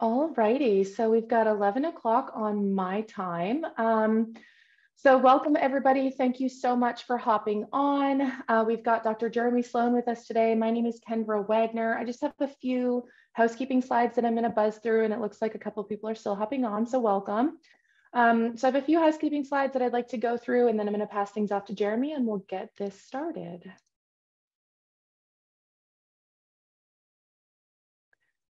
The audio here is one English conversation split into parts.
All righty, so we've got 11 o'clock on my time. Um, so welcome everybody. Thank you so much for hopping on. Uh, we've got Dr. Jeremy Slone with us today. My name is Kendra Wagner. I just have a few housekeeping slides that I'm gonna buzz through and it looks like a couple people are still hopping on, so welcome. Um, so I have a few housekeeping slides that I'd like to go through and then I'm gonna pass things off to Jeremy and we'll get this started.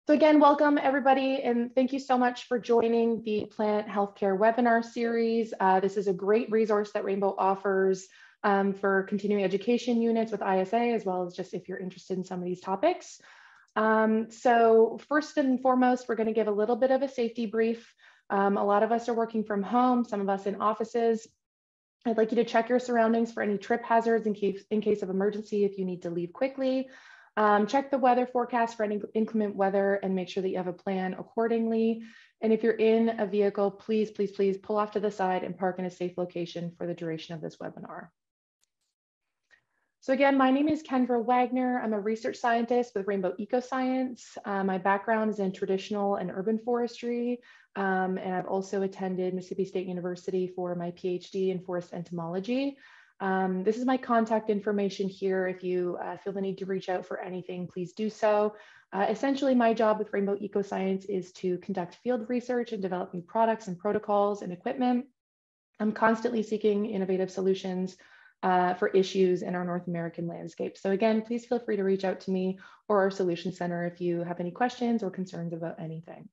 So again, welcome everybody, and thank you so much for joining the Plant Healthcare webinar series. Uh, this is a great resource that Rainbow offers um, for continuing education units with ISA, as well as just if you're interested in some of these topics. Um, so first and foremost, we're gonna give a little bit of a safety brief. Um, a lot of us are working from home, some of us in offices. I'd like you to check your surroundings for any trip hazards in case, in case of emergency if you need to leave quickly. Um, check the weather forecast for any inclement weather and make sure that you have a plan accordingly. And if you're in a vehicle, please, please, please pull off to the side and park in a safe location for the duration of this webinar. So again, my name is Kendra Wagner. I'm a research scientist with Rainbow Ecoscience. Uh, my background is in traditional and urban forestry, um, and I've also attended Mississippi State University for my PhD in forest entomology. Um, this is my contact information here. If you uh, feel the need to reach out for anything, please do so. Uh, essentially, my job with Rainbow Ecoscience is to conduct field research and develop new products and protocols and equipment. I'm constantly seeking innovative solutions uh, for issues in our North American landscape. So again, please feel free to reach out to me or our Solution Center if you have any questions or concerns about anything.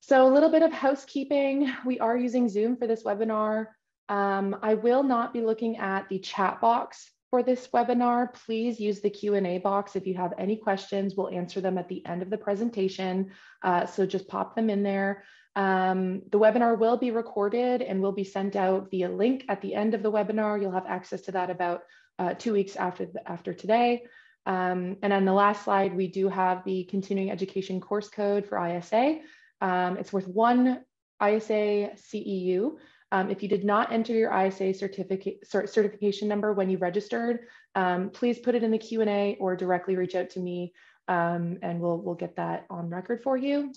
So a little bit of housekeeping. We are using Zoom for this webinar. Um, I will not be looking at the chat box for this webinar. Please use the Q&A box. If you have any questions, we'll answer them at the end of the presentation. Uh, so just pop them in there. Um, the webinar will be recorded and will be sent out via link at the end of the webinar. You'll have access to that about uh, two weeks after, the, after today. Um, and on the last slide, we do have the continuing education course code for ISA. Um, it's worth one ISA CEU. Um, if you did not enter your ISA certificate, certification number when you registered, um, please put it in the Q&A or directly reach out to me um, and we'll, we'll get that on record for you.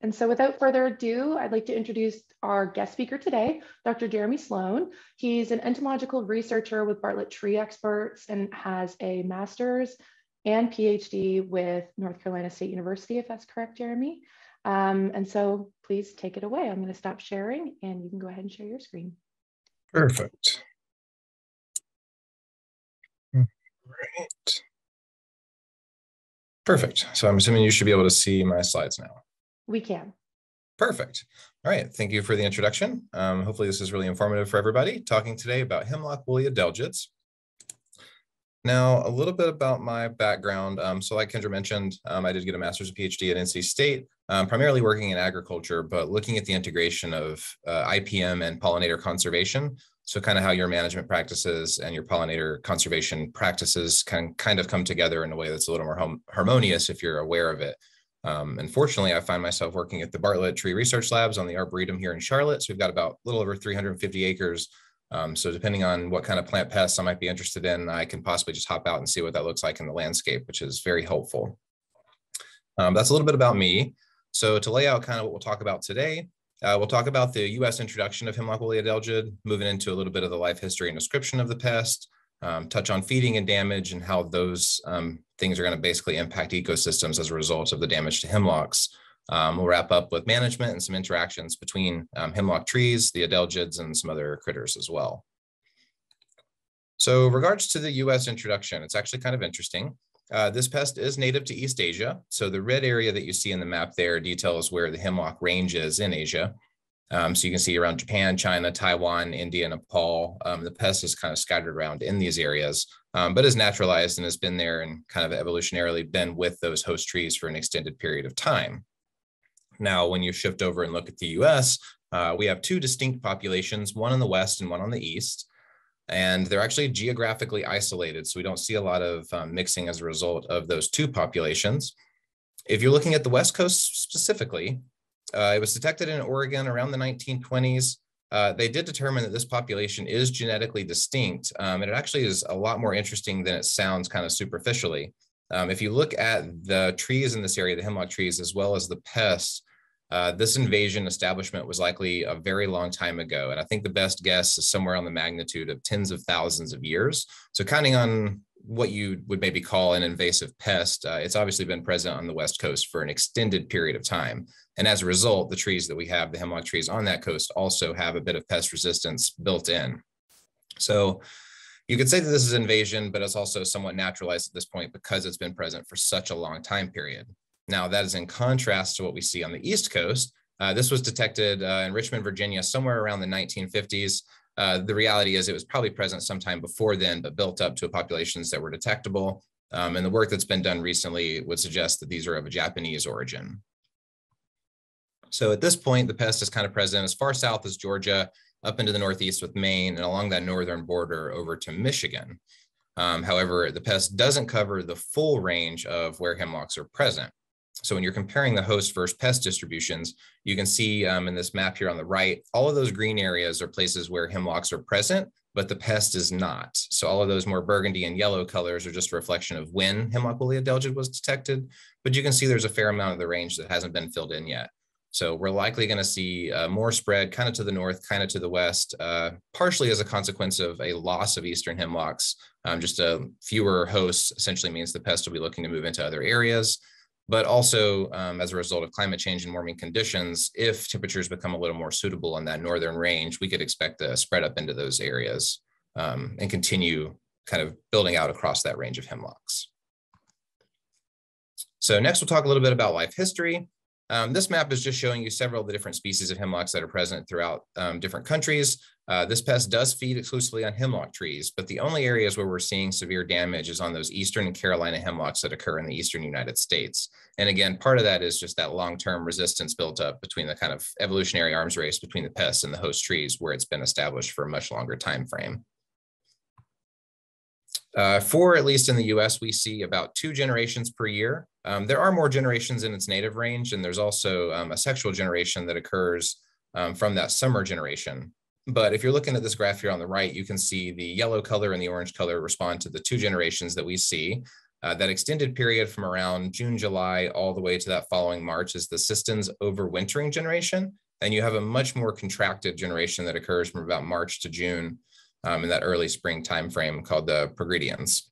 And so without further ado, I'd like to introduce our guest speaker today, Dr. Jeremy Slone. He's an entomological researcher with Bartlett Tree Experts and has a master's and PhD with North Carolina State University, if that's correct, Jeremy. Um, and so please take it away. I'm going to stop sharing and you can go ahead and share your screen. Perfect. Great. Perfect. So I'm assuming you should be able to see my slides now. We can. Perfect. All right. Thank you for the introduction. Um, hopefully this is really informative for everybody. Talking today about hemlock woolly adelgids. Now, a little bit about my background. Um, so like Kendra mentioned, um, I did get a master's and PhD at NC State, um, primarily working in agriculture, but looking at the integration of uh, IPM and pollinator conservation. So kind of how your management practices and your pollinator conservation practices can kind of come together in a way that's a little more harmonious if you're aware of it. Um, unfortunately, I find myself working at the Bartlett Tree Research Labs on the Arboretum here in Charlotte. So we've got about a little over 350 acres um, so depending on what kind of plant pests I might be interested in, I can possibly just hop out and see what that looks like in the landscape, which is very helpful. Um, that's a little bit about me. So to lay out kind of what we'll talk about today, uh, we'll talk about the U.S. introduction of Hemlock woolly adelgid, moving into a little bit of the life history and description of the pest, um, touch on feeding and damage and how those um, things are going to basically impact ecosystems as a result of the damage to hemlocks. Um, we'll wrap up with management and some interactions between um, hemlock trees, the adelgids, and some other critters as well. So regards to the US introduction, it's actually kind of interesting. Uh, this pest is native to East Asia. So the red area that you see in the map there details where the hemlock range is in Asia. Um, so you can see around Japan, China, Taiwan, India, Nepal. Um, the pest is kind of scattered around in these areas, um, but is naturalized and has been there and kind of evolutionarily been with those host trees for an extended period of time. Now, when you shift over and look at the US, uh, we have two distinct populations, one in the West and one on the East. And they're actually geographically isolated. So we don't see a lot of um, mixing as a result of those two populations. If you're looking at the West Coast specifically, uh, it was detected in Oregon around the 1920s. Uh, they did determine that this population is genetically distinct. Um, and it actually is a lot more interesting than it sounds kind of superficially. Um, if you look at the trees in this area, the hemlock trees, as well as the pests, uh, this invasion establishment was likely a very long time ago. And I think the best guess is somewhere on the magnitude of tens of thousands of years. So counting on what you would maybe call an invasive pest, uh, it's obviously been present on the West Coast for an extended period of time. And as a result, the trees that we have, the hemlock trees on that coast also have a bit of pest resistance built in. So you could say that this is invasion, but it's also somewhat naturalized at this point because it's been present for such a long time period. Now, that is in contrast to what we see on the East Coast. Uh, this was detected uh, in Richmond, Virginia, somewhere around the 1950s. Uh, the reality is it was probably present sometime before then, but built up to populations that were detectable. Um, and the work that's been done recently would suggest that these are of a Japanese origin. So at this point, the pest is kind of present as far south as Georgia, up into the northeast with Maine, and along that northern border over to Michigan. Um, however, the pest doesn't cover the full range of where hemlocks are present. So when you're comparing the host versus pest distributions, you can see um, in this map here on the right, all of those green areas are places where hemlocks are present, but the pest is not. So all of those more burgundy and yellow colors are just a reflection of when hemlock woolly adelgid was detected. But you can see there's a fair amount of the range that hasn't been filled in yet. So we're likely going to see uh, more spread kind of to the north, kind of to the west, uh, partially as a consequence of a loss of eastern hemlocks. Um, just a fewer hosts essentially means the pest will be looking to move into other areas but also um, as a result of climate change and warming conditions, if temperatures become a little more suitable in that northern range, we could expect to spread up into those areas um, and continue kind of building out across that range of hemlocks. So next we'll talk a little bit about life history. Um, this map is just showing you several of the different species of hemlocks that are present throughout um, different countries. Uh, this pest does feed exclusively on hemlock trees, but the only areas where we're seeing severe damage is on those eastern and Carolina hemlocks that occur in the eastern United States. And again, part of that is just that long-term resistance built up between the kind of evolutionary arms race between the pests and the host trees where it's been established for a much longer time frame. Uh, for at least in the US, we see about two generations per year. Um, there are more generations in its native range, and there's also um, a sexual generation that occurs um, from that summer generation. But if you're looking at this graph here on the right, you can see the yellow color and the orange color respond to the two generations that we see. Uh, that extended period from around June, July, all the way to that following March is the sistens overwintering generation. And you have a much more contracted generation that occurs from about March to June um, in that early spring timeframe called the Progrediens.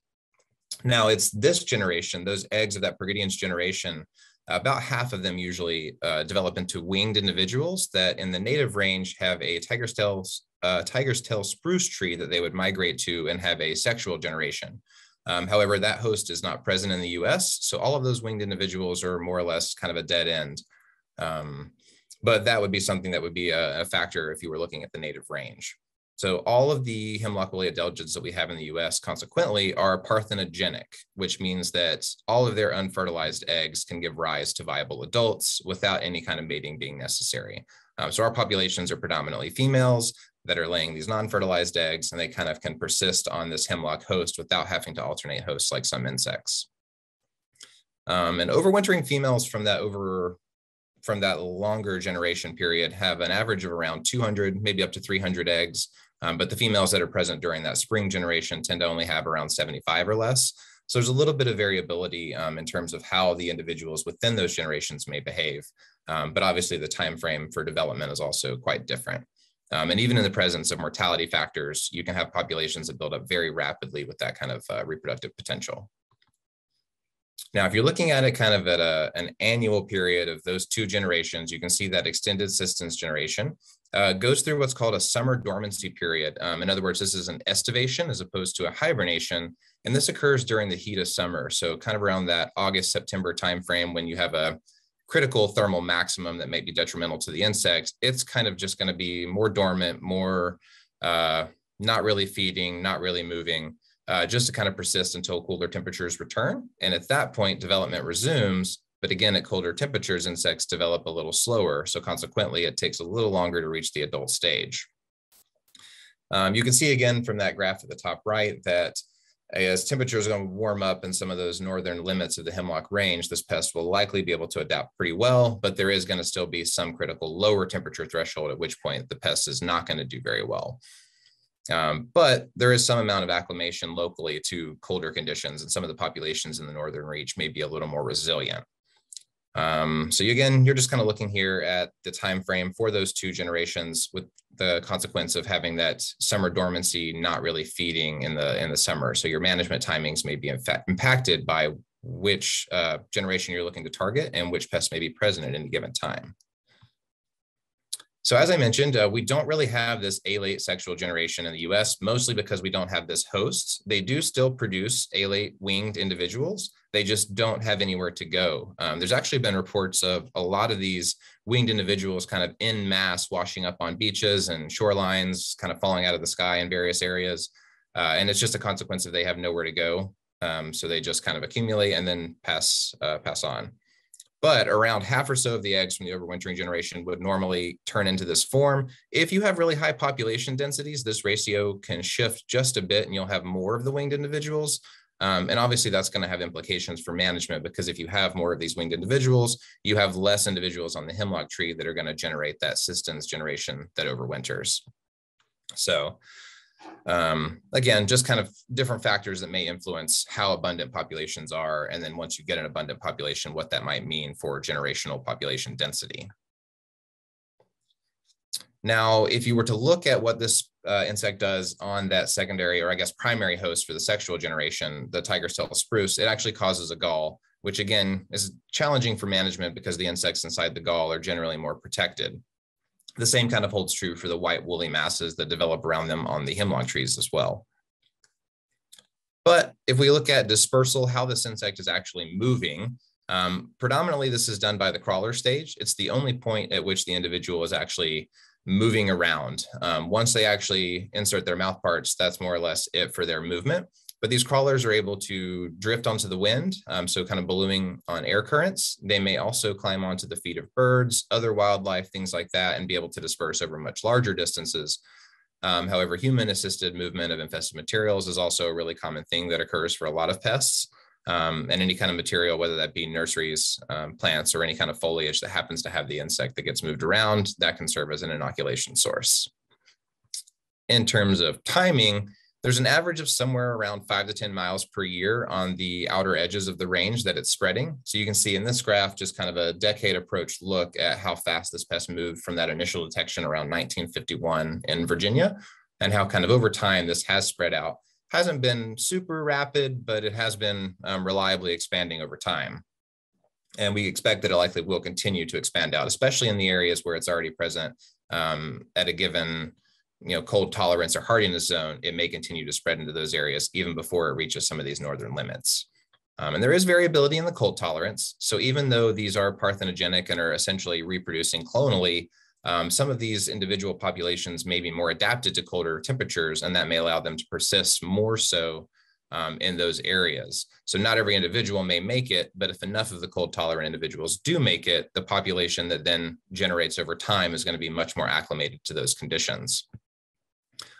Now it's this generation, those eggs of that Progrediens generation, about half of them usually uh, develop into winged individuals that in the native range have a tiger's tail, uh, tiger's tail spruce tree that they would migrate to and have a sexual generation. Um, however, that host is not present in the US, so all of those winged individuals are more or less kind of a dead end. Um, but that would be something that would be a, a factor if you were looking at the native range. So all of the hemlock woolly adelgids that we have in the US consequently are parthenogenic, which means that all of their unfertilized eggs can give rise to viable adults without any kind of mating being necessary. Um, so our populations are predominantly females that are laying these non-fertilized eggs and they kind of can persist on this hemlock host without having to alternate hosts like some insects. Um, and overwintering females from that over from that longer generation period have an average of around 200, maybe up to 300 eggs, um, but the females that are present during that spring generation tend to only have around 75 or less. So there's a little bit of variability um, in terms of how the individuals within those generations may behave. Um, but obviously the time frame for development is also quite different. Um, and even in the presence of mortality factors, you can have populations that build up very rapidly with that kind of uh, reproductive potential. Now, if you're looking at it kind of at a, an annual period of those two generations, you can see that extended sistens generation uh, goes through what's called a summer dormancy period. Um, in other words, this is an estivation as opposed to a hibernation. And this occurs during the heat of summer. So kind of around that August, September timeframe when you have a critical thermal maximum that may be detrimental to the insects, it's kind of just going to be more dormant, more uh, not really feeding, not really moving, uh, just to kind of persist until cooler temperatures return. And at that point, development resumes but again, at colder temperatures, insects develop a little slower. So consequently, it takes a little longer to reach the adult stage. Um, you can see again from that graph at the top right that as temperatures are going to warm up in some of those northern limits of the hemlock range, this pest will likely be able to adapt pretty well, but there is going to still be some critical lower temperature threshold at which point the pest is not going to do very well. Um, but there is some amount of acclimation locally to colder conditions, and some of the populations in the northern reach may be a little more resilient. Um, so again, you're just kind of looking here at the time frame for those two generations with the consequence of having that summer dormancy not really feeding in the in the summer. So your management timings may be in fact impacted by which uh, generation you're looking to target and which pests may be present at any given time. So as I mentioned, uh, we don't really have this alate sexual generation in the US, mostly because we don't have this host. They do still produce alate winged individuals. They just don't have anywhere to go. Um, there's actually been reports of a lot of these winged individuals kind of in mass washing up on beaches and shorelines, kind of falling out of the sky in various areas. Uh, and it's just a consequence of they have nowhere to go. Um, so they just kind of accumulate and then pass uh, pass on but around half or so of the eggs from the overwintering generation would normally turn into this form. If you have really high population densities, this ratio can shift just a bit and you'll have more of the winged individuals. Um, and obviously that's going to have implications for management because if you have more of these winged individuals, you have less individuals on the hemlock tree that are going to generate that sistens generation that overwinters. So um, again, just kind of different factors that may influence how abundant populations are. And then once you get an abundant population, what that might mean for generational population density. Now, if you were to look at what this uh, insect does on that secondary, or I guess primary host for the sexual generation, the tiger's tail spruce, it actually causes a gall, which again is challenging for management because the insects inside the gall are generally more protected. The same kind of holds true for the white woolly masses that develop around them on the hemlock trees as well. But if we look at dispersal, how this insect is actually moving, um, predominantly this is done by the crawler stage. It's the only point at which the individual is actually moving around. Um, once they actually insert their mouth parts, that's more or less it for their movement. But these crawlers are able to drift onto the wind, um, so kind of ballooning on air currents. They may also climb onto the feet of birds, other wildlife, things like that, and be able to disperse over much larger distances. Um, however, human assisted movement of infested materials is also a really common thing that occurs for a lot of pests. Um, and any kind of material, whether that be nurseries, um, plants, or any kind of foliage that happens to have the insect that gets moved around, that can serve as an inoculation source. In terms of timing, there's an average of somewhere around five to 10 miles per year on the outer edges of the range that it's spreading. So you can see in this graph, just kind of a decade approach look at how fast this pest moved from that initial detection around 1951 in Virginia and how kind of over time this has spread out. Hasn't been super rapid, but it has been um, reliably expanding over time. And we expect that it likely will continue to expand out, especially in the areas where it's already present um, at a given you know, cold tolerance or hardiness zone, it may continue to spread into those areas even before it reaches some of these northern limits. Um, and there is variability in the cold tolerance. So even though these are parthenogenic and are essentially reproducing clonally, um, some of these individual populations may be more adapted to colder temperatures, and that may allow them to persist more so um, in those areas. So not every individual may make it, but if enough of the cold tolerant individuals do make it, the population that then generates over time is going to be much more acclimated to those conditions.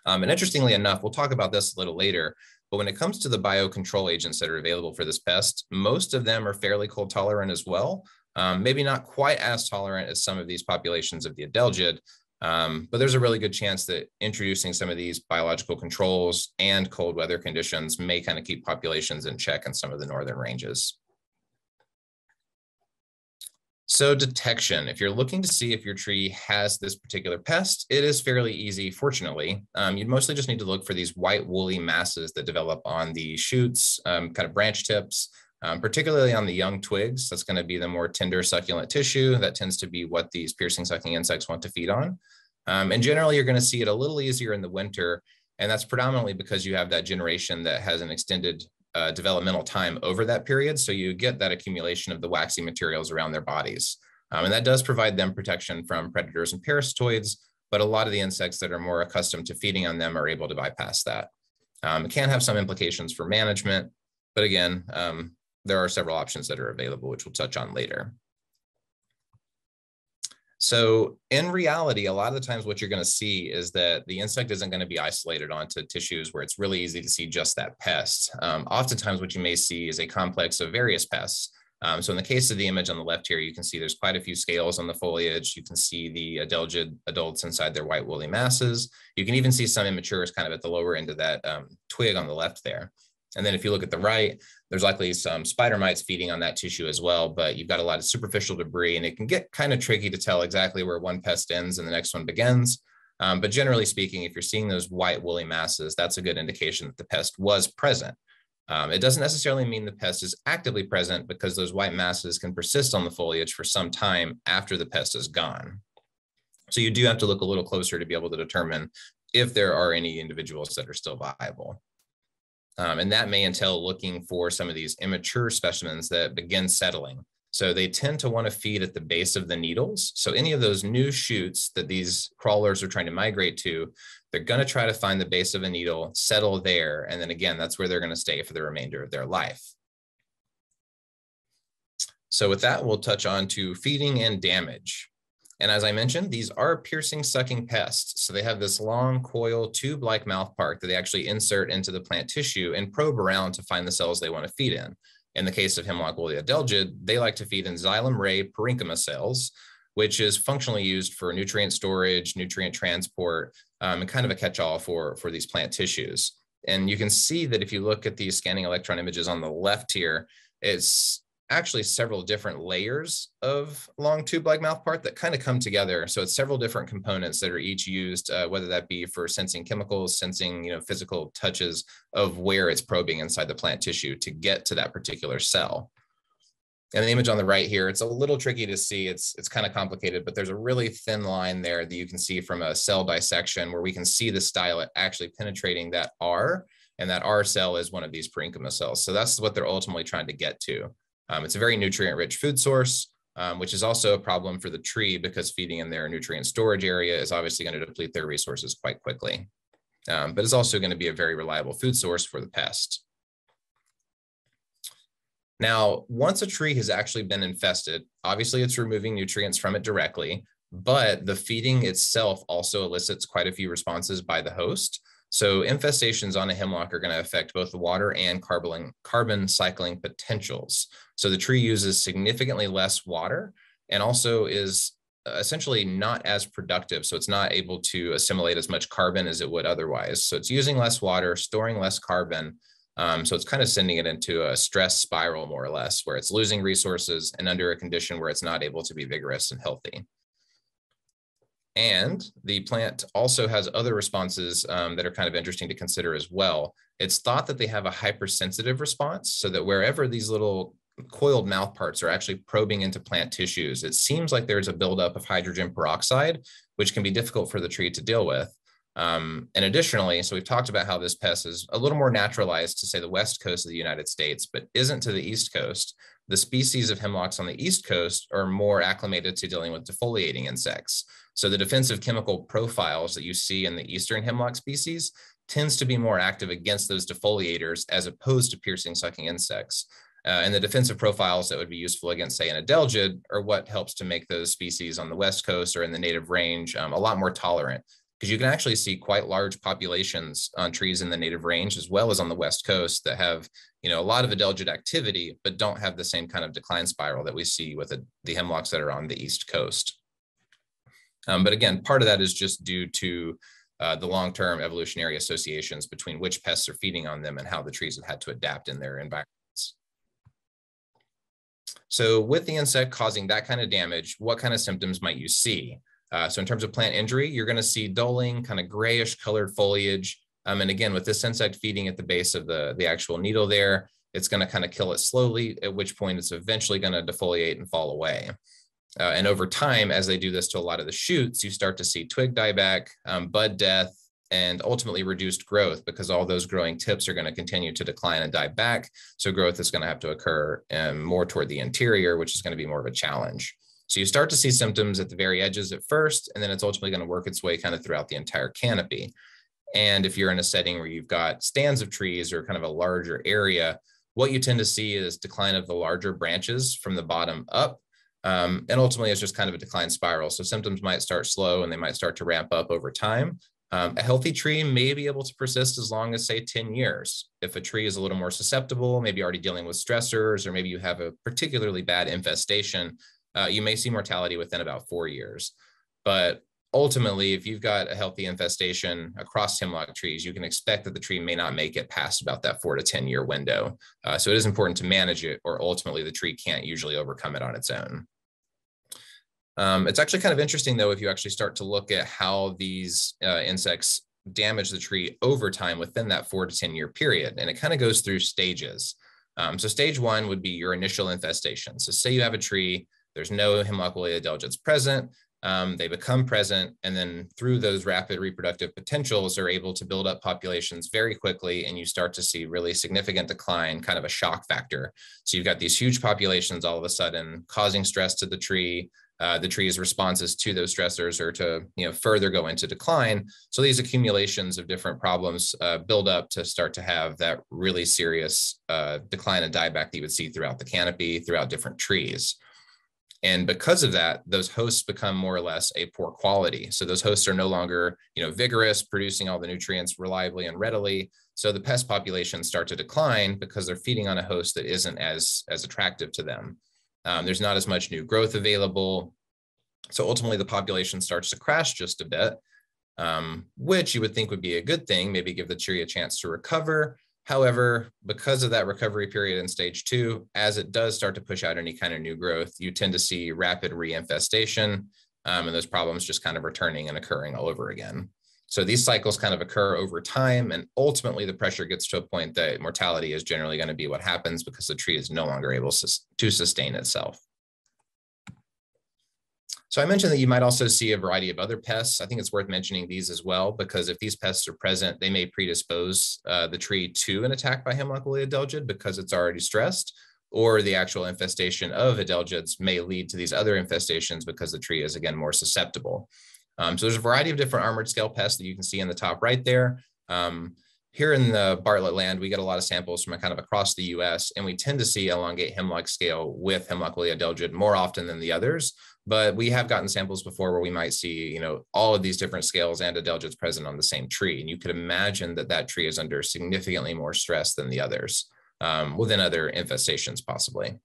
Um, and interestingly enough, we'll talk about this a little later, but when it comes to the biocontrol agents that are available for this pest, most of them are fairly cold tolerant as well. Um, maybe not quite as tolerant as some of these populations of the adelgid, um, but there's a really good chance that introducing some of these biological controls and cold weather conditions may kind of keep populations in check in some of the northern ranges. So detection, if you're looking to see if your tree has this particular pest, it is fairly easy, fortunately. Um, you'd mostly just need to look for these white woolly masses that develop on the shoots, um, kind of branch tips, um, particularly on the young twigs. That's gonna be the more tender succulent tissue. That tends to be what these piercing sucking insects want to feed on. Um, and generally you're gonna see it a little easier in the winter. And that's predominantly because you have that generation that has an extended uh, developmental time over that period. So you get that accumulation of the waxy materials around their bodies. Um, and that does provide them protection from predators and parasitoids, but a lot of the insects that are more accustomed to feeding on them are able to bypass that. Um, it can have some implications for management, but again, um, there are several options that are available, which we'll touch on later. So in reality, a lot of the times what you're going to see is that the insect isn't going to be isolated onto tissues where it's really easy to see just that pest. Um, oftentimes what you may see is a complex of various pests. Um, so in the case of the image on the left here, you can see there's quite a few scales on the foliage. You can see the adelgid adults inside their white woolly masses. You can even see some immatures kind of at the lower end of that um, twig on the left there. And then if you look at the right, there's likely some spider mites feeding on that tissue as well, but you've got a lot of superficial debris and it can get kind of tricky to tell exactly where one pest ends and the next one begins. Um, but generally speaking, if you're seeing those white woolly masses, that's a good indication that the pest was present. Um, it doesn't necessarily mean the pest is actively present because those white masses can persist on the foliage for some time after the pest is gone. So you do have to look a little closer to be able to determine if there are any individuals that are still viable. Um, and that may entail looking for some of these immature specimens that begin settling. So they tend to want to feed at the base of the needles. So any of those new shoots that these crawlers are trying to migrate to, they're going to try to find the base of a needle, settle there, and then again, that's where they're going to stay for the remainder of their life. So with that, we'll touch on to feeding and damage. And as I mentioned, these are piercing sucking pests. So they have this long coil tube-like mouth part that they actually insert into the plant tissue and probe around to find the cells they want to feed in. In the case of hemlock woolly adelgid, they like to feed in xylem ray parenchyma cells, which is functionally used for nutrient storage, nutrient transport, um, and kind of a catch-all for, for these plant tissues. And you can see that if you look at these scanning electron images on the left here, it's actually several different layers of long tube-like mouth part that kind of come together. So it's several different components that are each used, uh, whether that be for sensing chemicals, sensing you know physical touches of where it's probing inside the plant tissue to get to that particular cell. And the image on the right here, it's a little tricky to see. It's it's kind of complicated, but there's a really thin line there that you can see from a cell dissection where we can see the stylet actually penetrating that R, and that R cell is one of these parenchyma cells. So that's what they're ultimately trying to get to. Um, it's a very nutrient-rich food source, um, which is also a problem for the tree because feeding in their nutrient storage area is obviously going to deplete their resources quite quickly. Um, but it's also going to be a very reliable food source for the pest. Now, once a tree has actually been infested, obviously it's removing nutrients from it directly, but the feeding itself also elicits quite a few responses by the host. So infestations on a hemlock are going to affect both the water and carbon, carbon cycling potentials. So the tree uses significantly less water and also is essentially not as productive. So it's not able to assimilate as much carbon as it would otherwise. So it's using less water, storing less carbon. Um, so it's kind of sending it into a stress spiral, more or less, where it's losing resources and under a condition where it's not able to be vigorous and healthy. And the plant also has other responses um, that are kind of interesting to consider as well. It's thought that they have a hypersensitive response so that wherever these little coiled mouth parts are actually probing into plant tissues, it seems like there's a buildup of hydrogen peroxide, which can be difficult for the tree to deal with. Um, and additionally, so we've talked about how this pest is a little more naturalized to say the west coast of the United States, but isn't to the east coast. The species of hemlocks on the east coast are more acclimated to dealing with defoliating insects. So the defensive chemical profiles that you see in the eastern hemlock species tends to be more active against those defoliators as opposed to piercing sucking insects. Uh, and the defensive profiles that would be useful against, say, an adelgid are what helps to make those species on the west coast or in the native range um, a lot more tolerant because you can actually see quite large populations on trees in the native range as well as on the west coast that have you know a lot of adelgid activity but don't have the same kind of decline spiral that we see with the, the hemlocks that are on the east coast um, but again, part of that is just due to uh, the long-term evolutionary associations between which pests are feeding on them and how the trees have had to adapt in their environments. So with the insect causing that kind of damage, what kind of symptoms might you see? Uh, so in terms of plant injury, you're going to see dulling, kind of grayish colored foliage. Um, and again, with this insect feeding at the base of the, the actual needle there, it's going to kind of kill it slowly, at which point it's eventually going to defoliate and fall away. Uh, and over time, as they do this to a lot of the shoots, you start to see twig dieback, um, bud death, and ultimately reduced growth because all those growing tips are going to continue to decline and die back. So growth is going to have to occur um, more toward the interior, which is going to be more of a challenge. So you start to see symptoms at the very edges at first, and then it's ultimately going to work its way kind of throughout the entire canopy. And if you're in a setting where you've got stands of trees or kind of a larger area, what you tend to see is decline of the larger branches from the bottom up um, and ultimately, it's just kind of a decline spiral. So symptoms might start slow and they might start to ramp up over time. Um, a healthy tree may be able to persist as long as say 10 years. If a tree is a little more susceptible, maybe already dealing with stressors, or maybe you have a particularly bad infestation, uh, you may see mortality within about four years. But ultimately, if you've got a healthy infestation across hemlock trees, you can expect that the tree may not make it past about that four to 10 year window. Uh, so it is important to manage it, or ultimately the tree can't usually overcome it on its own. Um, it's actually kind of interesting, though, if you actually start to look at how these uh, insects damage the tree over time within that four to 10 year period. And it kind of goes through stages. Um, so stage one would be your initial infestation. So say you have a tree, there's no hemlock woolly adelgids present, um, they become present and then through those rapid reproductive potentials are able to build up populations very quickly and you start to see really significant decline kind of a shock factor. So you've got these huge populations all of a sudden causing stress to the tree. Uh, the tree's responses to those stressors are to you know further go into decline. So these accumulations of different problems uh, build up to start to have that really serious uh, decline and dieback that you would see throughout the canopy throughout different trees and because of that those hosts become more or less a poor quality. So those hosts are no longer you know vigorous producing all the nutrients reliably and readily. So the pest populations start to decline because they're feeding on a host that isn't as as attractive to them. Um, there's not as much new growth available. So ultimately the population starts to crash just a bit um, which you would think would be a good thing maybe give the tree a chance to recover However, because of that recovery period in stage two, as it does start to push out any kind of new growth, you tend to see rapid reinfestation um, and those problems just kind of returning and occurring all over again. So these cycles kind of occur over time, and ultimately the pressure gets to a point that mortality is generally going to be what happens because the tree is no longer able to sustain itself. So I mentioned that you might also see a variety of other pests. I think it's worth mentioning these as well, because if these pests are present, they may predispose uh, the tree to an attack by hemlock woolly adelgid because it's already stressed, or the actual infestation of adelgids may lead to these other infestations because the tree is, again, more susceptible. Um, so there's a variety of different armored scale pests that you can see in the top right there. Um, here in the Bartlett land, we get a lot of samples from kind of across the US, and we tend to see elongate hemlock scale with hemlock woolly adelgid more often than the others. But we have gotten samples before where we might see, you know, all of these different scales and adelgids present on the same tree. And you could imagine that that tree is under significantly more stress than the others um, within other infestations possibly.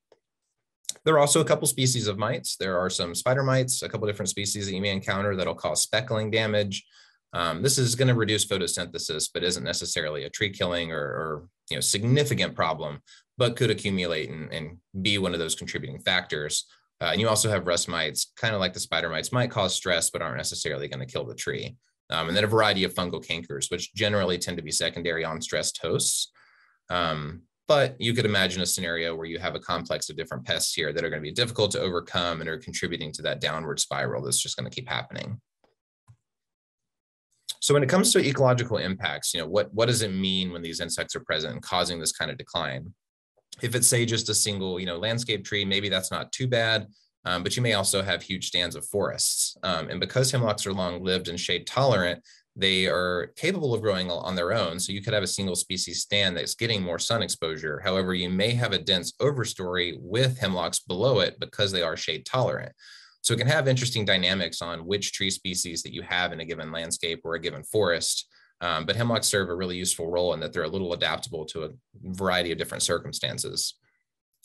There are also a couple species of mites. There are some spider mites, a couple different species that you may encounter that'll cause speckling damage. Um, this is going to reduce photosynthesis, but isn't necessarily a tree killing or, or you know significant problem, but could accumulate and, and be one of those contributing factors. Uh, and you also have rust mites, kind of like the spider mites, might cause stress, but aren't necessarily going to kill the tree. Um, and then a variety of fungal cankers, which generally tend to be secondary on stressed hosts. Um, but you could imagine a scenario where you have a complex of different pests here that are going to be difficult to overcome and are contributing to that downward spiral that's just going to keep happening. So when it comes to ecological impacts, you know, what, what does it mean when these insects are present and causing this kind of decline? If it's say just a single, you know, landscape tree, maybe that's not too bad. Um, but you may also have huge stands of forests. Um, and because hemlocks are long lived and shade tolerant, they are capable of growing on their own. So you could have a single species stand that's getting more sun exposure. However, you may have a dense overstory with hemlocks below it because they are shade tolerant. So it can have interesting dynamics on which tree species that you have in a given landscape or a given forest. Um, but hemlocks serve a really useful role in that they're a little adaptable to a variety of different circumstances.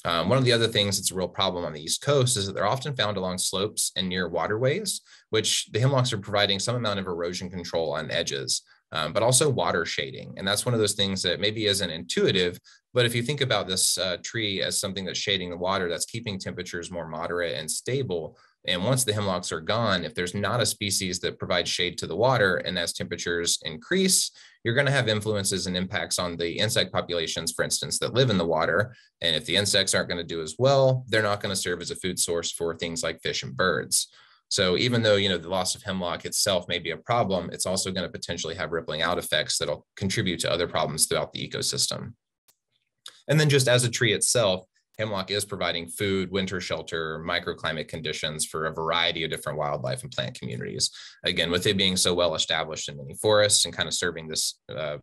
Um, one of the other things that's a real problem on the East Coast is that they're often found along slopes and near waterways, which the hemlocks are providing some amount of erosion control on edges, um, but also water shading. And that's one of those things that maybe isn't intuitive, but if you think about this uh, tree as something that's shading the water, that's keeping temperatures more moderate and stable, and once the hemlocks are gone, if there's not a species that provides shade to the water, and as temperatures increase, you're going to have influences and impacts on the insect populations, for instance, that live in the water. And if the insects aren't going to do as well, they're not going to serve as a food source for things like fish and birds. So even though you know the loss of hemlock itself may be a problem, it's also going to potentially have rippling out effects that'll contribute to other problems throughout the ecosystem. And then just as a tree itself, hemlock is providing food, winter shelter, microclimate conditions for a variety of different wildlife and plant communities. Again, with it being so well established in many forests and kind of serving this uh,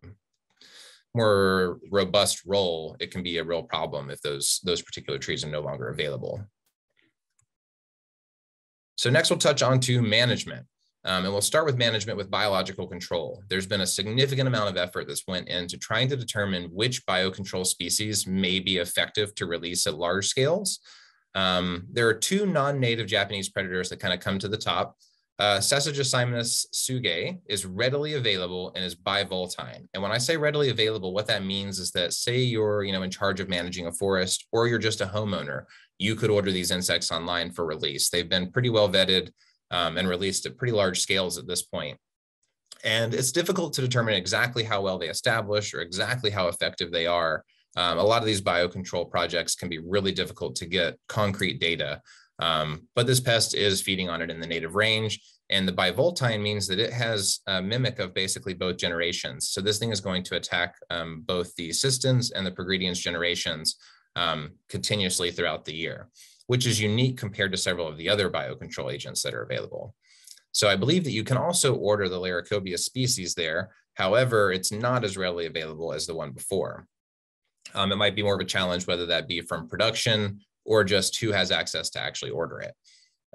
more robust role, it can be a real problem if those, those particular trees are no longer available. So next we'll touch on to management. Um, and we'll start with management with biological control. There's been a significant amount of effort that's went into trying to determine which biocontrol species may be effective to release at large scales. Um, there are two non-native Japanese predators that kind of come to the top. Uh, tsugae is readily available and is bivoltine. And when I say readily available, what that means is that say you're, you know, in charge of managing a forest or you're just a homeowner, you could order these insects online for release. They've been pretty well vetted um, and released at pretty large scales at this point. And it's difficult to determine exactly how well they establish or exactly how effective they are. Um, a lot of these biocontrol projects can be really difficult to get concrete data, um, but this pest is feeding on it in the native range. And the bivoltine means that it has a mimic of basically both generations. So this thing is going to attack um, both the sistens and the progrediens generations um, continuously throughout the year which is unique compared to several of the other biocontrol agents that are available. So I believe that you can also order the Laricobius species there. However, it's not as readily available as the one before. Um, it might be more of a challenge, whether that be from production or just who has access to actually order it.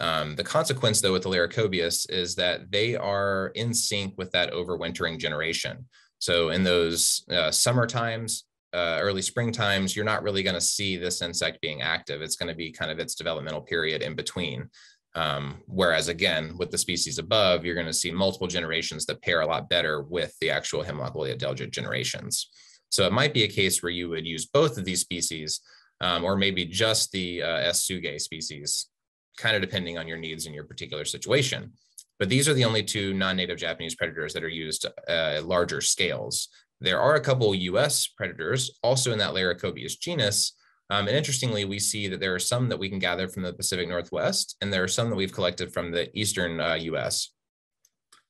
Um, the consequence, though, with the Laricobius is that they are in sync with that overwintering generation. So in those uh, summer times, uh, early spring times, you're not really going to see this insect being active. It's going to be kind of its developmental period in between. Um, whereas again, with the species above, you're going to see multiple generations that pair a lot better with the actual Hemlock woolly adelgid generations. So it might be a case where you would use both of these species, um, or maybe just the uh, S. tsugae species, kind of depending on your needs in your particular situation. But these are the only two non-native Japanese predators that are used uh, at larger scales. There are a couple US predators also in that Laricobius genus. Um, and interestingly, we see that there are some that we can gather from the Pacific Northwest, and there are some that we've collected from the Eastern uh, US.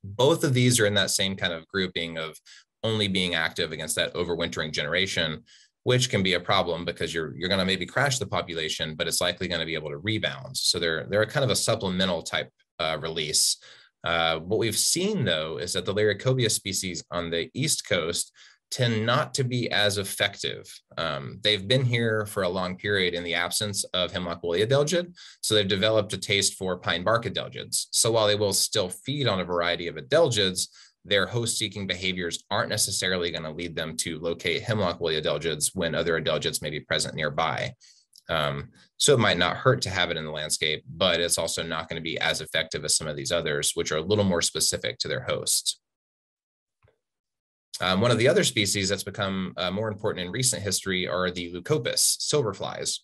Both of these are in that same kind of grouping of only being active against that overwintering generation, which can be a problem because you're you're going to maybe crash the population, but it's likely going to be able to rebound. So they're they're kind of a supplemental type uh, release uh, what we've seen though is that the Laricobius species on the East Coast tend not to be as effective. Um, they've been here for a long period in the absence of hemlock woolly adelgid, so they've developed a taste for pine bark adelgids. So while they will still feed on a variety of adelgids, their host-seeking behaviors aren't necessarily going to lead them to locate hemlock woolly adelgids when other adelgids may be present nearby. Um, so it might not hurt to have it in the landscape, but it's also not going to be as effective as some of these others, which are a little more specific to their hosts. Um, one of the other species that's become uh, more important in recent history are the Leucopis silverflies.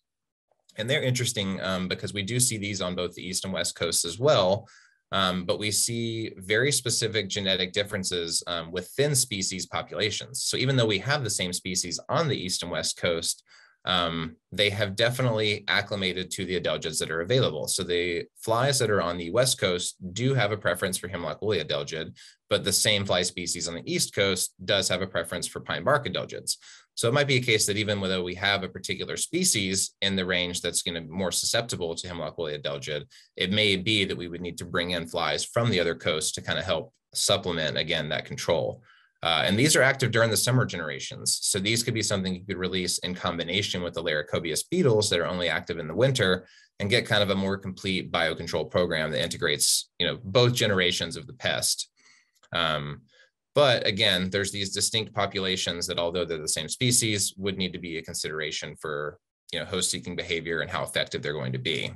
And they're interesting um, because we do see these on both the east and west coasts as well. Um, but we see very specific genetic differences um, within species populations. So even though we have the same species on the east and west coast, um, they have definitely acclimated to the adelgids that are available. So the flies that are on the west coast do have a preference for hemlock woolly adelgid, but the same fly species on the east coast does have a preference for pine bark adelgids. So it might be a case that even though we have a particular species in the range that's going to be more susceptible to hemlock woolly adelgid, it may be that we would need to bring in flies from the other coast to kind of help supplement again that control. Uh, and these are active during the summer generations. So these could be something you could release in combination with the Laricobius beetles that are only active in the winter and get kind of a more complete biocontrol program that integrates, you know, both generations of the pest. Um, but again, there's these distinct populations that although they're the same species would need to be a consideration for, you know, host seeking behavior and how effective they're going to be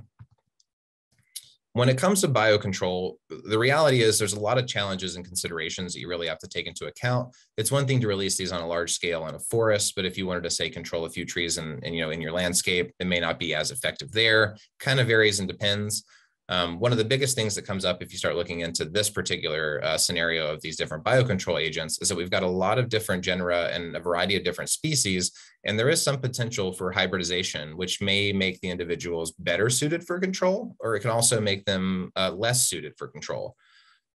when it comes to biocontrol, the reality is there's a lot of challenges and considerations that you really have to take into account. It's one thing to release these on a large scale in a forest, but if you wanted to say control a few trees and, you know in your landscape, it may not be as effective there. Kind of varies and depends. Um, one of the biggest things that comes up if you start looking into this particular uh, scenario of these different biocontrol agents is that we've got a lot of different genera and a variety of different species, and there is some potential for hybridization, which may make the individuals better suited for control, or it can also make them uh, less suited for control.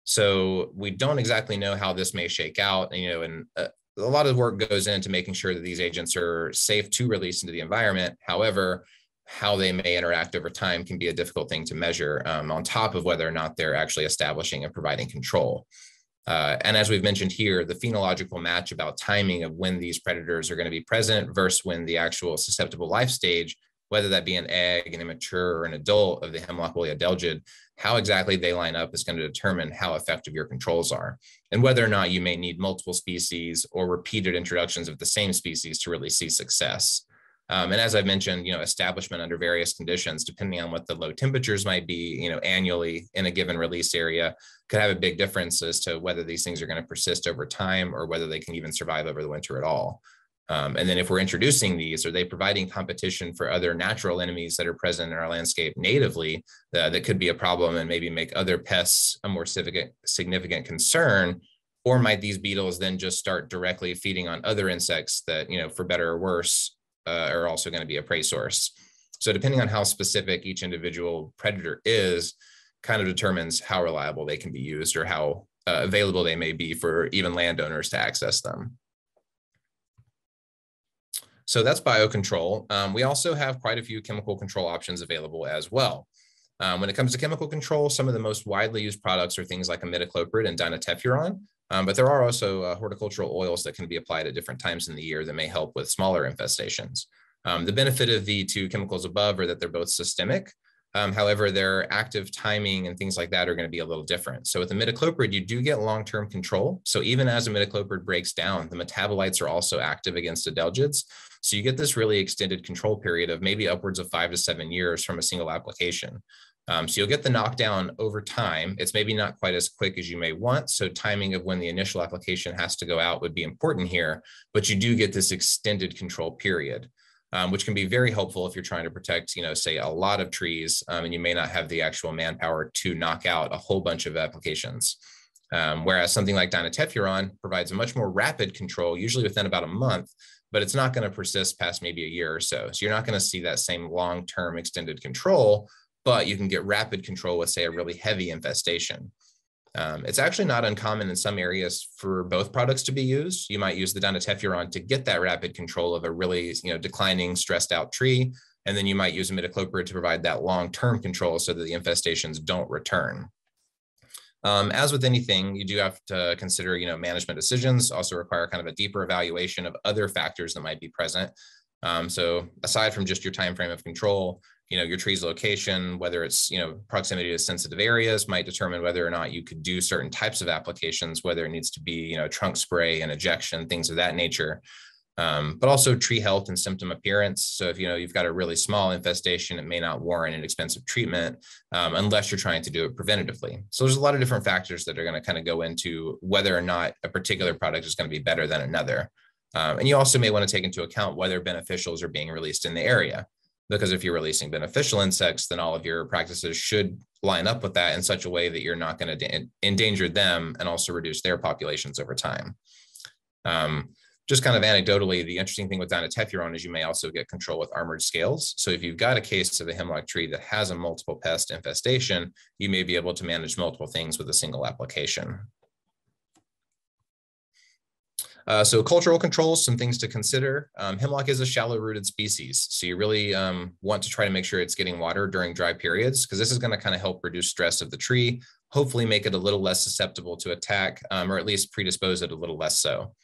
So we don't exactly know how this may shake out, you know, and uh, a lot of work goes into making sure that these agents are safe to release into the environment. However, how they may interact over time can be a difficult thing to measure um, on top of whether or not they're actually establishing and providing control. Uh, and as we've mentioned here, the phenological match about timing of when these predators are going to be present versus when the actual susceptible life stage whether that be an egg, an immature, or an adult of the hemlock woolly adelgid, how exactly they line up is going to determine how effective your controls are and whether or not you may need multiple species or repeated introductions of the same species to really see success. Um, and as I've mentioned, you know, establishment under various conditions, depending on what the low temperatures might be, you know, annually in a given release area, could have a big difference as to whether these things are going to persist over time or whether they can even survive over the winter at all. Um, and then if we're introducing these, are they providing competition for other natural enemies that are present in our landscape natively uh, that could be a problem and maybe make other pests a more significant, significant concern? Or might these beetles then just start directly feeding on other insects that, you know, for better or worse, uh, are also going to be a prey source? So depending on how specific each individual predator is, kind of determines how reliable they can be used or how uh, available they may be for even landowners to access them. So that's biocontrol. Um, we also have quite a few chemical control options available as well. Um, when it comes to chemical control, some of the most widely used products are things like imidacloprid and dinotefuran, um, but there are also uh, horticultural oils that can be applied at different times in the year that may help with smaller infestations. Um, the benefit of the two chemicals above are that they're both systemic, um, however, their active timing and things like that are going to be a little different. So with imidacloprid, you do get long-term control. So even as imidacloprid breaks down, the metabolites are also active against adelgids. So you get this really extended control period of maybe upwards of five to seven years from a single application. Um, so you'll get the knockdown over time. It's maybe not quite as quick as you may want. So timing of when the initial application has to go out would be important here, but you do get this extended control period um, which can be very helpful if you're trying to protect, you know, say a lot of trees um, and you may not have the actual manpower to knock out a whole bunch of applications. Um, whereas something like dinotefuran provides a much more rapid control, usually within about a month, but it's not going to persist past maybe a year or so. So you're not going to see that same long-term extended control, but you can get rapid control with say a really heavy infestation. Um, it's actually not uncommon in some areas for both products to be used. You might use the dinotefuran to get that rapid control of a really you know, declining, stressed out tree. And then you might use imidacloprid to provide that long-term control so that the infestations don't return. Um, as with anything, you do have to consider, you know, management decisions also require kind of a deeper evaluation of other factors that might be present. Um, so aside from just your time frame of control, you know your tree's location whether it's you know proximity to sensitive areas might determine whether or not you could do certain types of applications whether it needs to be you know trunk spray and injection things of that nature. Um, but also tree health and symptom appearance. So if you know you've got a really small infestation it may not warrant an expensive treatment um, unless you're trying to do it preventatively. So there's a lot of different factors that are going to kind of go into whether or not a particular product is going to be better than another um, and you also may want to take into account whether beneficials are being released in the area because if you're releasing beneficial insects, then all of your practices should line up with that in such a way that you're not going to endanger them and also reduce their populations over time. Um, just kind of anecdotally, the interesting thing with dinotefuran is you may also get control with armored scales. So if you've got a case of a hemlock tree that has a multiple pest infestation, you may be able to manage multiple things with a single application. Uh, so cultural controls, some things to consider. Um, hemlock is a shallow rooted species. So you really um, want to try to make sure it's getting water during dry periods because this is gonna kind of help reduce stress of the tree, hopefully make it a little less susceptible to attack um, or at least predispose it a little less so.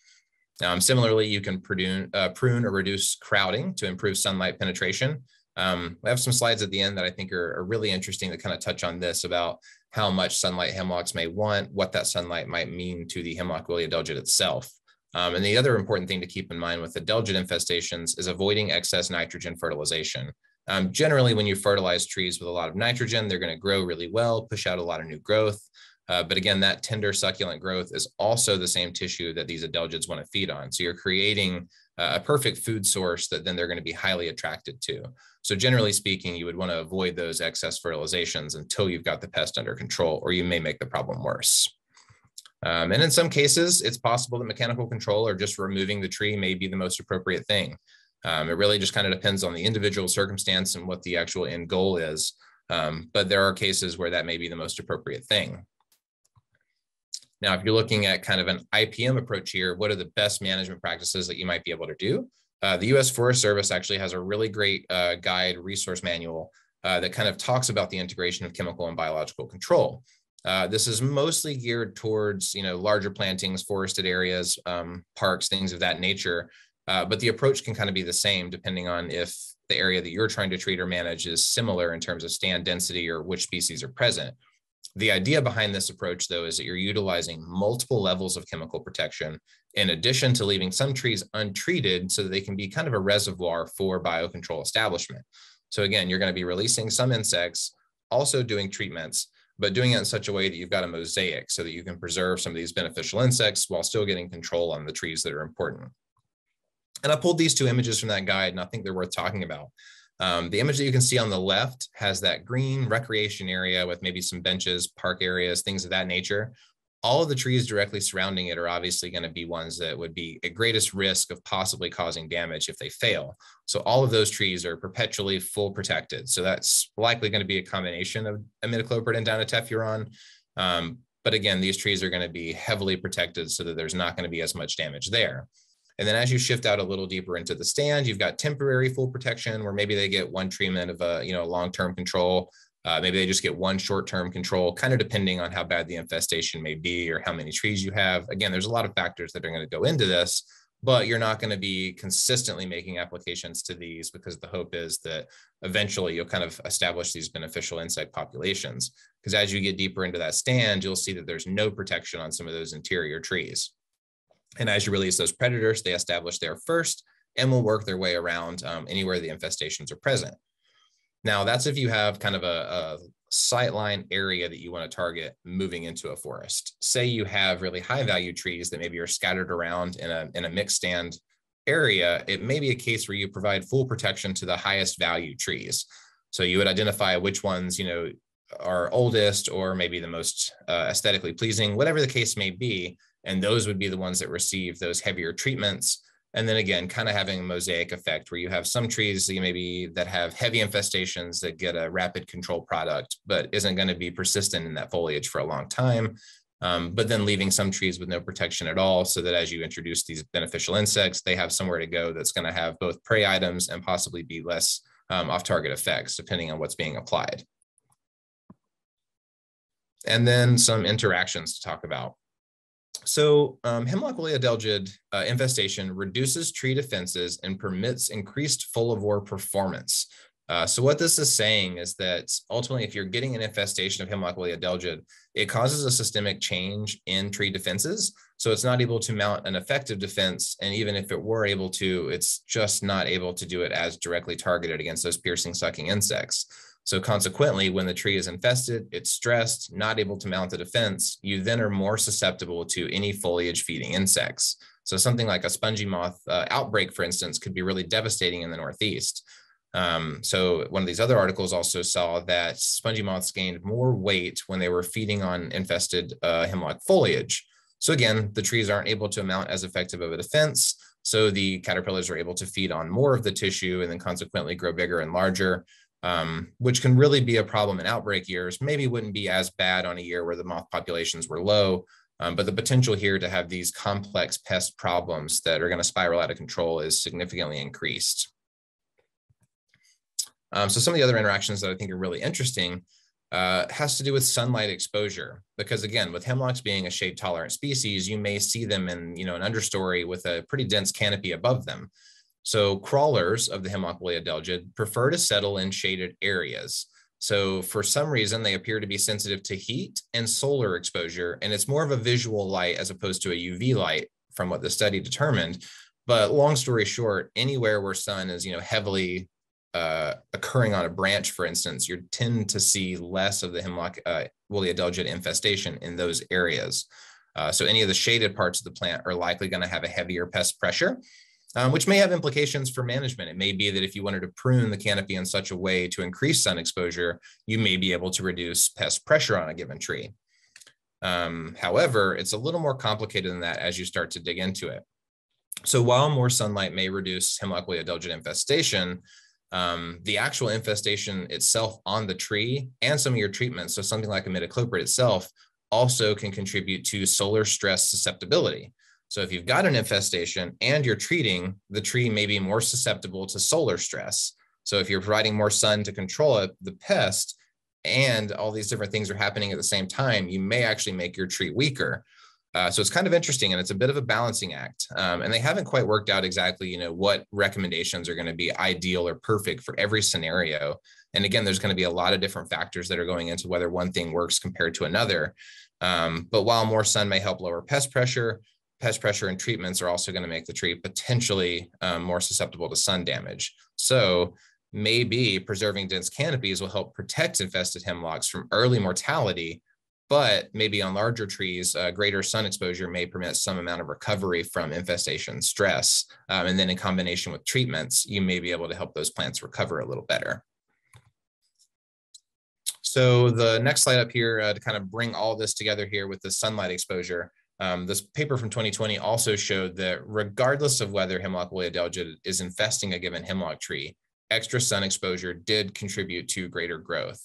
Um, similarly, you can prune, uh, prune or reduce crowding to improve sunlight penetration. Um, I have some slides at the end that I think are, are really interesting that kind of touch on this about how much sunlight hemlocks may want, what that sunlight might mean to the hemlock woolly adelgid itself. Um, and the other important thing to keep in mind with adelgid infestations is avoiding excess nitrogen fertilization. Um, generally, when you fertilize trees with a lot of nitrogen, they're going to grow really well, push out a lot of new growth. Uh, but again, that tender succulent growth is also the same tissue that these adelgids want to feed on. So you're creating a perfect food source that then they're going to be highly attracted to. So generally speaking, you would want to avoid those excess fertilizations until you've got the pest under control, or you may make the problem worse. Um, and in some cases, it's possible that mechanical control or just removing the tree may be the most appropriate thing. Um, it really just kind of depends on the individual circumstance and what the actual end goal is. Um, but there are cases where that may be the most appropriate thing. Now, if you're looking at kind of an IPM approach here, what are the best management practices that you might be able to do? Uh, the U.S. Forest Service actually has a really great uh, guide resource manual uh, that kind of talks about the integration of chemical and biological control. Uh, this is mostly geared towards you know larger plantings, forested areas, um, parks, things of that nature. Uh, but the approach can kind of be the same depending on if the area that you're trying to treat or manage is similar in terms of stand density or which species are present. The idea behind this approach, though, is that you're utilizing multiple levels of chemical protection in addition to leaving some trees untreated so that they can be kind of a reservoir for biocontrol establishment. So again, you're going to be releasing some insects, also doing treatments, but doing it in such a way that you've got a mosaic so that you can preserve some of these beneficial insects while still getting control on the trees that are important. And I pulled these two images from that guide, and I think they're worth talking about. Um, the image that you can see on the left has that green recreation area with maybe some benches, park areas, things of that nature. All of the trees directly surrounding it are obviously going to be ones that would be at greatest risk of possibly causing damage if they fail. So all of those trees are perpetually full protected. So that's likely going to be a combination of imidacloprid and dinotefuran. Um, but again, these trees are going to be heavily protected so that there's not going to be as much damage there. And then as you shift out a little deeper into the stand, you've got temporary full protection where maybe they get one treatment of a you know long-term control. Uh, maybe they just get one short-term control, kind of depending on how bad the infestation may be or how many trees you have. Again, there's a lot of factors that are going to go into this, but you're not going to be consistently making applications to these because the hope is that eventually you'll kind of establish these beneficial insect populations. Because as you get deeper into that stand, you'll see that there's no protection on some of those interior trees. And as you release those predators, they establish there first and will work their way around um, anywhere the infestations are present. Now, that's if you have kind of a, a sightline area that you want to target moving into a forest. Say you have really high value trees that maybe are scattered around in a, in a mixed stand area, it may be a case where you provide full protection to the highest value trees. So you would identify which ones, you know, are oldest or maybe the most uh, aesthetically pleasing, whatever the case may be, and those would be the ones that receive those heavier treatments. And then again, kind of having a mosaic effect where you have some trees that maybe that have heavy infestations that get a rapid control product, but isn't going to be persistent in that foliage for a long time. Um, but then leaving some trees with no protection at all, so that as you introduce these beneficial insects, they have somewhere to go that's going to have both prey items and possibly be less um, off target effects, depending on what's being applied. And then some interactions to talk about. So um, hemlock woolly adelgid uh, infestation reduces tree defenses and permits increased folivore performance. Uh, so what this is saying is that ultimately, if you're getting an infestation of hemlock woolly adelgid, it causes a systemic change in tree defenses. So it's not able to mount an effective defense. And even if it were able to, it's just not able to do it as directly targeted against those piercing sucking insects. So consequently, when the tree is infested, it's stressed, not able to mount a defense, you then are more susceptible to any foliage feeding insects. So something like a spongy moth uh, outbreak, for instance, could be really devastating in the Northeast. Um, so one of these other articles also saw that spongy moths gained more weight when they were feeding on infested uh, hemlock foliage. So again, the trees aren't able to mount as effective of a defense. So the caterpillars are able to feed on more of the tissue and then consequently grow bigger and larger um, which can really be a problem in outbreak years. Maybe wouldn't be as bad on a year where the moth populations were low, um, but the potential here to have these complex pest problems that are going to spiral out of control is significantly increased. Um, so some of the other interactions that I think are really interesting uh, has to do with sunlight exposure. Because again, with hemlocks being a shade tolerant species, you may see them in you know an understory with a pretty dense canopy above them. So crawlers of the hemlock woolly adelgid prefer to settle in shaded areas. So for some reason, they appear to be sensitive to heat and solar exposure, and it's more of a visual light as opposed to a UV light from what the study determined. But long story short, anywhere where sun is, you know, heavily uh, occurring on a branch, for instance, you tend to see less of the hemlock uh, woolly adelgid infestation in those areas. Uh, so any of the shaded parts of the plant are likely going to have a heavier pest pressure um, which may have implications for management. It may be that if you wanted to prune the canopy in such a way to increase sun exposure, you may be able to reduce pest pressure on a given tree. Um, however, it's a little more complicated than that as you start to dig into it. So while more sunlight may reduce hemlock adelgid infestation, um, the actual infestation itself on the tree and some of your treatments, so something like imidacloprid itself, also can contribute to solar stress susceptibility. So if you've got an infestation and you're treating, the tree may be more susceptible to solar stress. So if you're providing more sun to control it, the pest and all these different things are happening at the same time, you may actually make your tree weaker. Uh, so it's kind of interesting and it's a bit of a balancing act. Um, and they haven't quite worked out exactly, you know, what recommendations are going to be ideal or perfect for every scenario. And again, there's going to be a lot of different factors that are going into whether one thing works compared to another. Um, but while more sun may help lower pest pressure, pest pressure and treatments are also going to make the tree potentially um, more susceptible to sun damage. So maybe preserving dense canopies will help protect infested hemlocks from early mortality, but maybe on larger trees, uh, greater sun exposure may permit some amount of recovery from infestation stress. Um, and then in combination with treatments, you may be able to help those plants recover a little better. So the next slide up here uh, to kind of bring all this together here with the sunlight exposure. Um, this paper from 2020 also showed that regardless of whether hemlock woolly is infesting a given hemlock tree, extra sun exposure did contribute to greater growth.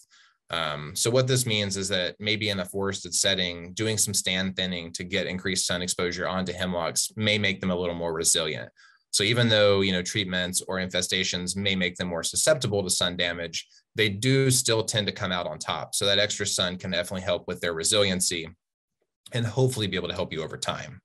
Um, so what this means is that maybe in a forested setting, doing some stand thinning to get increased sun exposure onto hemlocks may make them a little more resilient. So even though you know treatments or infestations may make them more susceptible to sun damage, they do still tend to come out on top. So that extra sun can definitely help with their resiliency and hopefully be able to help you over time.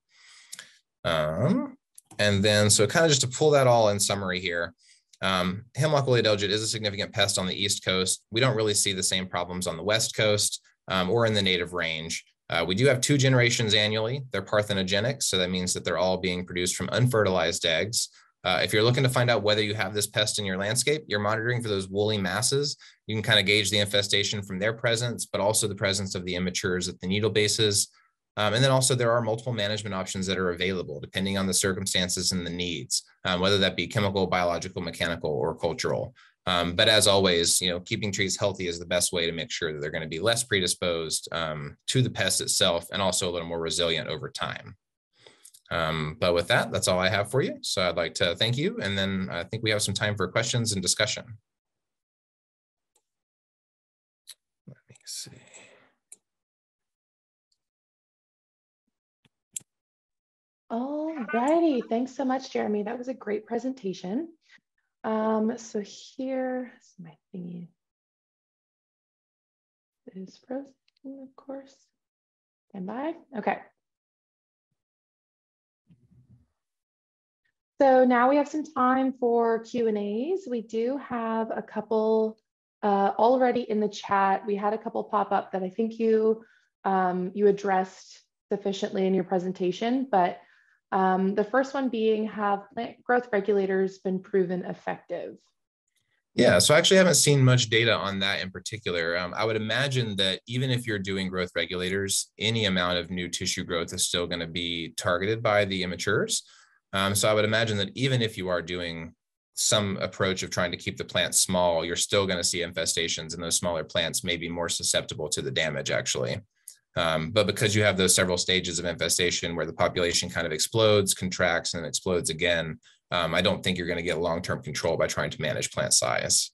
Um, and then, so kind of just to pull that all in summary here, um, hemlock woolly adelgid is a significant pest on the East Coast. We don't really see the same problems on the West Coast um, or in the native range. Uh, we do have two generations annually. They're parthenogenic, so that means that they're all being produced from unfertilized eggs. Uh, if you're looking to find out whether you have this pest in your landscape, you're monitoring for those woolly masses. You can kind of gauge the infestation from their presence, but also the presence of the immatures at the needle bases. Um, and then also there are multiple management options that are available depending on the circumstances and the needs, um, whether that be chemical, biological, mechanical, or cultural. Um, but as always, you know, keeping trees healthy is the best way to make sure that they're going to be less predisposed um, to the pest itself and also a little more resilient over time. Um, but with that, that's all I have for you. So I'd like to thank you. And then I think we have some time for questions and discussion. Let me see. All righty. Thanks so much, Jeremy. That was a great presentation. Um, so here is my thingy. It is frozen, of course. Stand by. Okay. So now we have some time for Q&As. We do have a couple uh, already in the chat. We had a couple pop up that I think you um, you addressed sufficiently in your presentation, but um, the first one being have plant growth regulators been proven effective? Yeah, so I actually haven't seen much data on that in particular. Um, I would imagine that even if you're doing growth regulators, any amount of new tissue growth is still going to be targeted by the immatures. Um, so I would imagine that even if you are doing some approach of trying to keep the plant small, you're still going to see infestations, and those smaller plants may be more susceptible to the damage actually. Um, but because you have those several stages of infestation where the population kind of explodes, contracts, and explodes again, um, I don't think you're going to get long-term control by trying to manage plant size.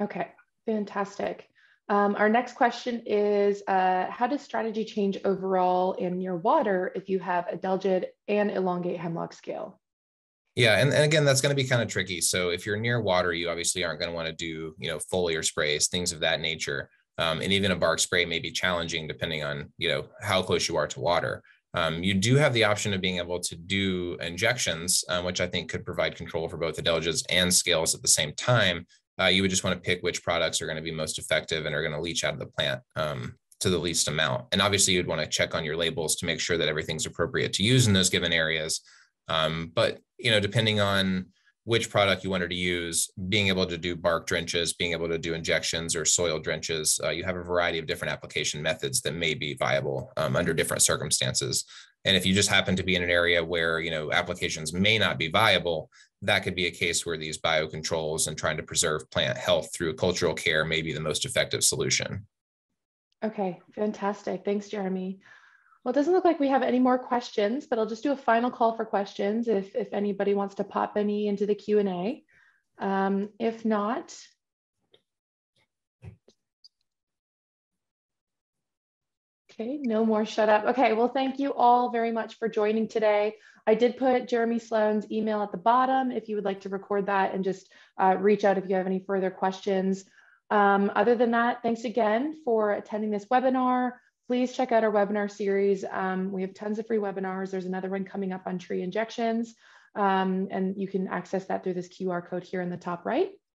Okay, fantastic. Um, our next question is, uh, how does strategy change overall in your water if you have a adelgid and elongate hemlock scale? Yeah, and, and again, that's going to be kind of tricky. So if you're near water, you obviously aren't going to want to do, you know, foliar sprays, things of that nature. Um, and even a bark spray may be challenging depending on you know how close you are to water. Um, you do have the option of being able to do injections, um, which I think could provide control for both adelgids and scales at the same time. Uh, you would just want to pick which products are going to be most effective and are going to leach out of the plant um, to the least amount. And obviously, you'd want to check on your labels to make sure that everything's appropriate to use in those given areas. Um, but you know, depending on which product you wanted to use, being able to do bark drenches, being able to do injections or soil drenches. Uh, you have a variety of different application methods that may be viable um, under different circumstances. And if you just happen to be in an area where you know applications may not be viable, that could be a case where these biocontrols and trying to preserve plant health through cultural care may be the most effective solution. Okay, fantastic. Thanks, Jeremy. Well, it doesn't look like we have any more questions, but I'll just do a final call for questions if, if anybody wants to pop any into the Q&A. Um, if not, Okay, no more shut up. Okay, well, thank you all very much for joining today. I did put Jeremy Slone's email at the bottom if you would like to record that and just uh, reach out if you have any further questions. Um, other than that, thanks again for attending this webinar. Please check out our webinar series. Um, we have tons of free webinars. There's another one coming up on tree injections, um, and you can access that through this QR code here in the top right.